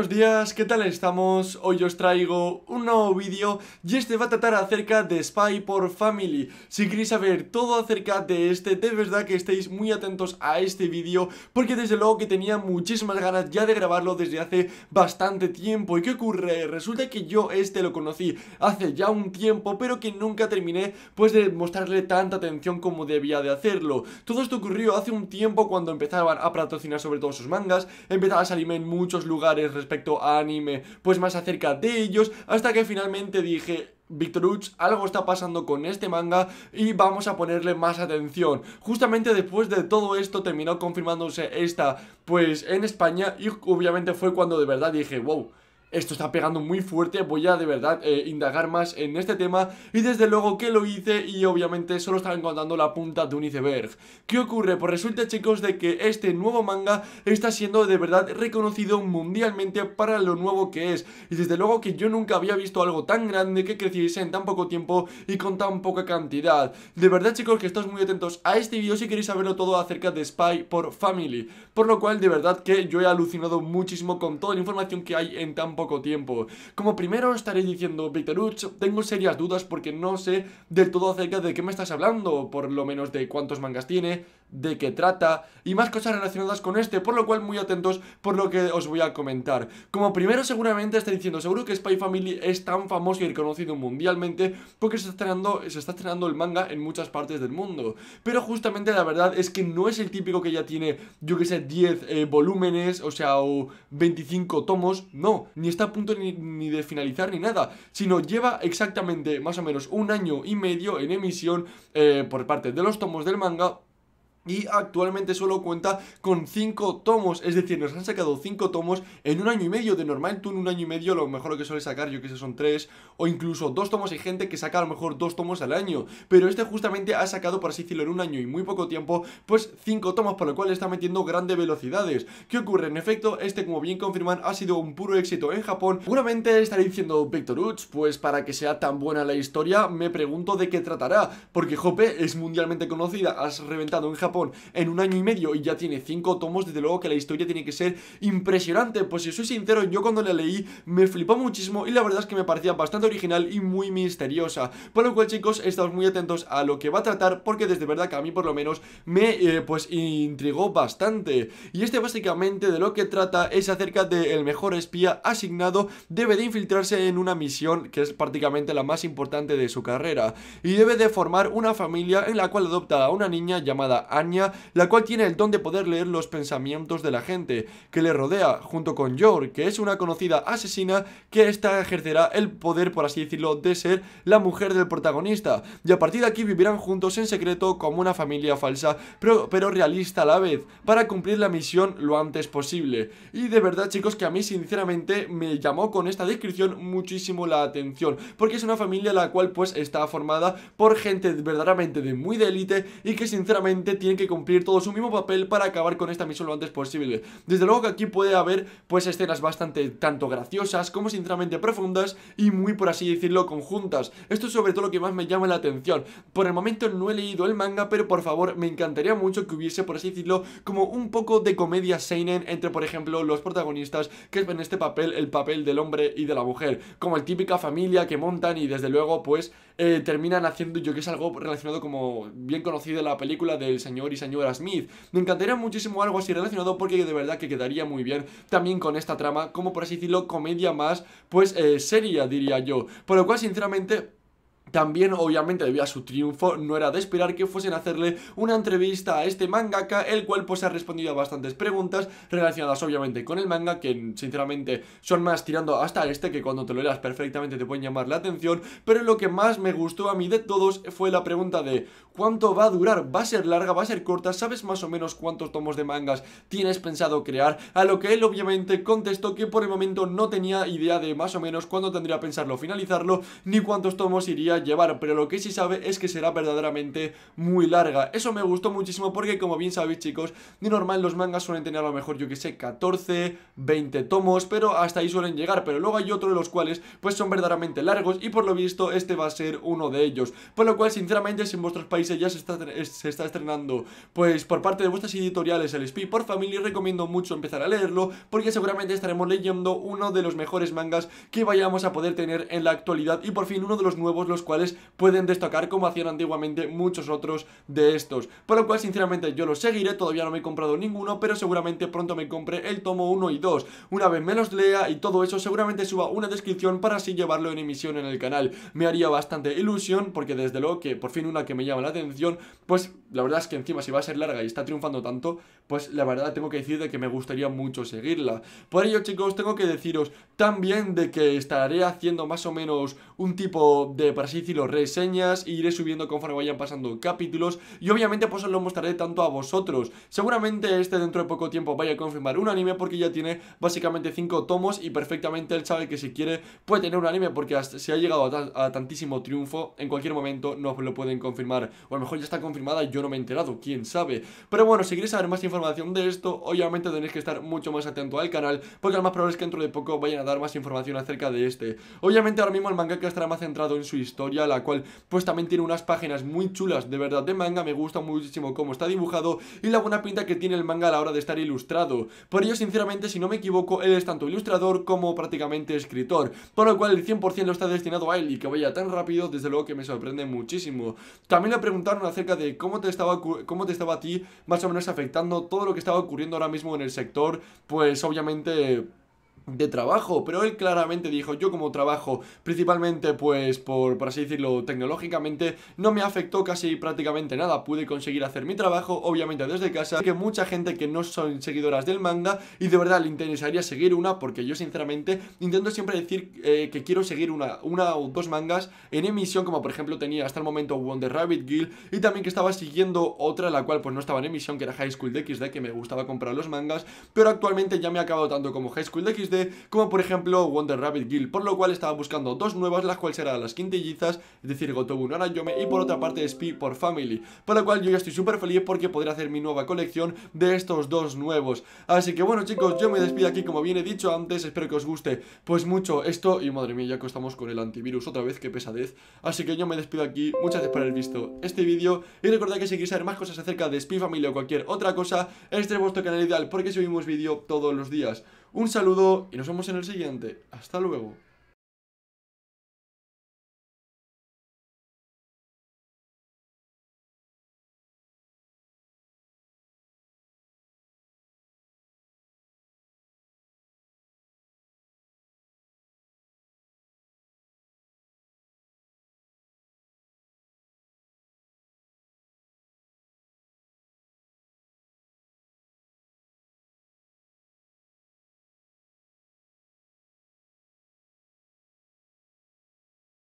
buenos días, ¿qué tal estamos? Hoy os traigo un nuevo vídeo y este va a tratar acerca de Spy por Family Si queréis saber todo acerca de este, de verdad que estéis muy atentos a este vídeo Porque desde luego que tenía muchísimas ganas ya de grabarlo desde hace bastante tiempo ¿Y qué ocurre? Resulta que yo este lo conocí hace ya un tiempo pero que nunca terminé pues de mostrarle tanta atención como debía de hacerlo Todo esto ocurrió hace un tiempo cuando empezaban a patrocinar sobre todo sus mangas Empezaba a salirme en muchos lugares respecto a anime, pues más acerca de ellos, hasta que finalmente dije, Victoruch, algo está pasando con este manga y vamos a ponerle más atención. Justamente después de todo esto terminó confirmándose esta, pues en España y obviamente fue cuando de verdad dije, wow, esto está pegando muy fuerte, voy a de verdad eh, indagar más en este tema y desde luego que lo hice y obviamente solo estaba encontrando la punta de un iceberg. ¿Qué ocurre? Pues resulta chicos de que este nuevo manga está siendo de verdad reconocido mundialmente para lo nuevo que es y desde luego que yo nunca había visto algo tan grande que creciese en tan poco tiempo y con tan poca cantidad. De verdad chicos que estáis muy atentos a este vídeo si queréis saberlo todo acerca de Spy por Family, por lo cual de verdad que yo he alucinado muchísimo con toda la información que hay en tan poco tiempo. Como primero estaré diciendo, Victoruch, tengo serias dudas porque no sé del todo acerca de qué me estás hablando, por lo menos de cuántos mangas tiene, de qué trata y más cosas relacionadas con este, por lo cual muy atentos por lo que os voy a comentar. Como primero seguramente estaré diciendo, seguro que Spy Family es tan famoso y reconocido mundialmente porque se está estrenando, se está estrenando el manga en muchas partes del mundo. Pero justamente la verdad es que no es el típico que ya tiene, yo que sé, 10 eh, volúmenes, o sea, o 25 tomos, no, ni está a punto ni, de finalizar ni nada, sino lleva exactamente más o menos un año y medio en emisión eh, por parte de los tomos del manga y actualmente solo cuenta con 5 tomos, es decir, nos han sacado 5 tomos en un año y medio. De normal, tú en un año y medio, lo mejor que suele sacar, yo que sé, son 3 o incluso 2 tomos. Hay gente que saca a lo mejor 2 tomos al año, pero este justamente ha sacado, por así decirlo, en un año y muy poco tiempo, pues 5 tomos, por lo cual está metiendo grandes velocidades. ¿Qué ocurre? En efecto, este, como bien confirman, ha sido un puro éxito en Japón. Seguramente estaré diciendo Victor Uts, pues para que sea tan buena la historia, me pregunto de qué tratará, porque Jope es mundialmente conocida, has reventado en Japón en un año y medio y ya tiene 5 tomos, desde luego que la historia tiene que ser impresionante. Pues si soy sincero, yo cuando la leí me flipó muchísimo y la verdad es que me parecía bastante original y muy misteriosa. Por lo cual, chicos, estamos muy atentos a lo que va a tratar porque desde verdad que a mí por lo menos me eh, pues intrigó bastante. Y este básicamente de lo que trata es acerca de el mejor espía asignado debe de infiltrarse en una misión que es prácticamente la más importante de su carrera y debe de formar una familia en la cual adopta a una niña llamada La cual tiene el don de poder leer los pensamientos de la gente que le rodea, junto con Yor, que es una conocida asesina que esta ejercerá el poder, por así decirlo, de ser la mujer del protagonista. Y a partir de aquí vivirán juntos en secreto como una familia falsa, pero, pero realista a la vez, para cumplir la misión lo antes posible. Y de verdad, chicos, que a mí sinceramente me llamó con esta descripción muchísimo la atención, porque es una familia la cual pues está formada por gente verdaderamente de muy de élite y que sinceramente tienen que cumplir todo su mismo papel para acabar con esta misión lo antes posible. Desde luego que aquí puede haber pues escenas bastante tanto graciosas como sinceramente profundas y muy por así decirlo conjuntas. Esto es sobre todo lo que más me llama la atención. Por el momento no he leído el manga, pero por favor me encantaría mucho que hubiese por así decirlo como un poco de comedia seinen entre por ejemplo los protagonistas que en este papel el papel del hombre y de la mujer, como el típica familia que montan y desde luego pues eh, terminan haciendo yo que es algo relacionado como bien conocido en la película del señor y señora Smith. Me encantaría muchísimo algo así relacionado porque de verdad que quedaría muy bien también con esta trama, como por así decirlo, comedia más, pues eh, seria diría yo. Por lo cual, sinceramente... También, obviamente, debido a su triunfo, no era de esperar que fuesen a hacerle una entrevista a este mangaka, el cual pues ha respondido a bastantes preguntas relacionadas obviamente con el manga, que sinceramente son más tirando hasta este, que cuando te lo leas perfectamente te pueden llamar la atención, pero lo que más me gustó a mí de todos fue la pregunta de ¿cuánto va a durar? ¿Va a ser larga? ¿Va a ser corta? ¿Sabes más o menos cuántos tomos de mangas tienes pensado crear? A lo que él obviamente contestó que por el momento no tenía idea de más o menos cuándo tendría pensarlo finalizarlo, ni cuántos tomos iría llevar, pero lo que sí sabe es que será verdaderamente muy larga. Eso me gustó muchísimo porque como bien sabéis chicos, de normal los mangas suelen tener a lo mejor yo que sé 14, 20 tomos, pero hasta ahí suelen llegar, pero luego hay otros de los cuales pues son verdaderamente largos y por lo visto este va a ser uno de ellos. Por lo cual sinceramente si en vuestros países ya se está, se está estrenando pues por parte de vuestras editoriales el Spy por Family recomiendo mucho empezar a leerlo porque seguramente estaremos leyendo uno de los mejores mangas que vayamos a poder tener en la actualidad y por fin uno de los nuevos los cuales pueden destacar como hacían antiguamente muchos otros de estos. Por lo cual sinceramente yo lo seguiré, todavía no me he comprado ninguno, pero seguramente pronto me compre el tomo 1 y 2. Una vez me los lea y todo eso seguramente suba una descripción para así llevarlo en emisión en el canal. Me haría bastante ilusión porque desde luego que por fin una que me llama la atención, pues la verdad es que encima si va a ser larga y está triunfando tanto, pues la verdad tengo que decir de que me gustaría mucho seguirla. Por ello chicos tengo que deciros también de que estaré haciendo más o menos un tipo de, para así decirlo, reseñas e iré subiendo conforme vayan pasando capítulos y obviamente pues os lo mostraré tanto a vosotros. Seguramente este dentro de poco tiempo vaya a confirmar un anime porque ya tiene básicamente 5 tomos y perfectamente él sabe que si quiere puede tener un anime porque hasta se ha llegado a, tantísimo triunfo, en cualquier momento no lo pueden confirmar. O a lo mejor ya está confirmada yo no me he enterado, quién sabe. Pero bueno, si queréis saber más información de esto, obviamente tenéis que estar mucho más atento al canal porque lo más probable es que dentro de poco vayan a dar más información acerca de este. Obviamente ahora mismo el mangaka estará más centrado en su historia, la cual pues también tiene unas páginas muy chulas de verdad de manga, me gusta muchísimo cómo está dibujado y la buena pinta que tiene el manga a la hora de estar ilustrado. Por ello, sinceramente, si no me equivoco, él es tanto ilustrador como prácticamente escritor, por lo cual el 100% lo está destinado a él y que vaya tan rápido, desde luego que me sorprende muchísimo. También le preguntaron acerca de cómo te estaba, cómo te estaba a ti más o menos afectando todo lo que estaba ocurriendo ahora mismo en el sector, pues obviamente de trabajo, pero él claramente dijo, yo como trabajo principalmente pues por, por así decirlo tecnológicamente no me afectó casi prácticamente nada, pude conseguir hacer mi trabajo obviamente desde casa, que mucha gente que no son seguidoras del manga y de verdad le interesaría seguir una porque yo sinceramente intento siempre decir eh, que quiero seguir una, una o dos mangas en emisión como por ejemplo tenía hasta el momento Wonder Rabbit Guild y también que estaba siguiendo otra la cual pues no estaba en emisión que era High School DxD que me gustaba comprar los mangas. Pero actualmente ya me ha acabado tanto como High School Como por ejemplo Wonder Rabbit Guild, por lo cual estaba buscando dos nuevas, las cuales serán las quintillizas, es decir, Gotobu no Arayome, y por otra parte Spy por Family, por lo cual yo ya estoy súper feliz porque podré hacer mi nueva colección de estos dos nuevos. Así que bueno chicos, yo me despido aquí como bien he dicho antes, espero que os guste pues mucho esto, y madre mía, ya que estamos con el antivirus otra vez, qué pesadez. Así que yo me despido aquí, muchas gracias por haber visto este vídeo, y recordad que si queréis saber más cosas acerca de Spy Family o cualquier otra cosa, este es vuestro canal ideal porque subimos vídeo todos los días. Un saludo y nos vemos en el siguiente. Hasta luego.